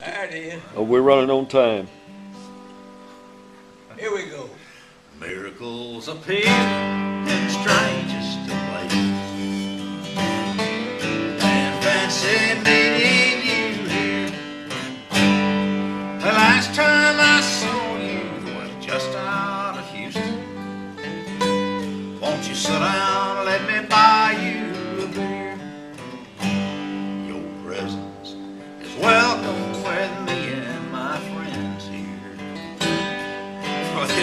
There it is. Oh, we're running on time. Here we go. Miracles appear in the strangest of places. And fancy meeting you here. The last time I saw you was just out of Houston. Won't you sit down, and let me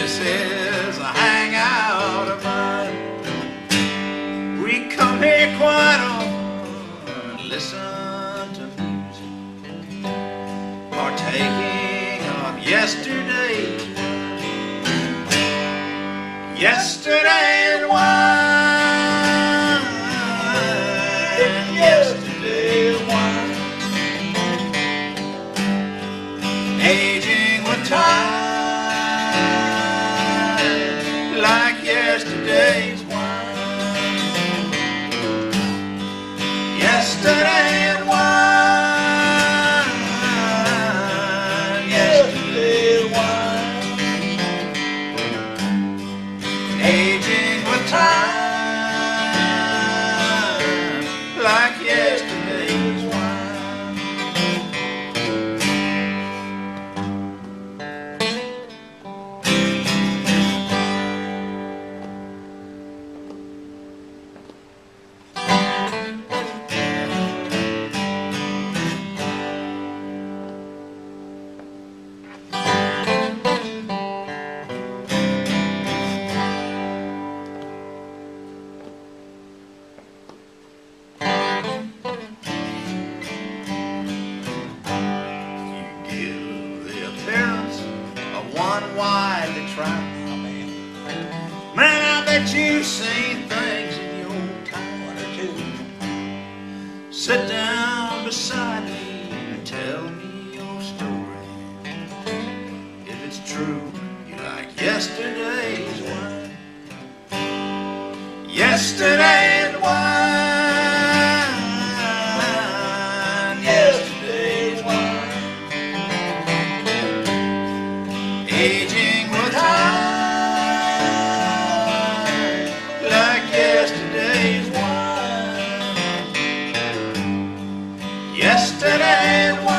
this is a hangout of mine. We come here quite often, and listen to music, partaking of yesterday's wine. Yesterday's wine, yesterday's wine, aging with time yesterday's one widely tried. Man, I bet you've seen things in your time. Or two. Sit down beside me and tell me your story. If it's true, you like yesterday's wine. Yesterday's Yesterday.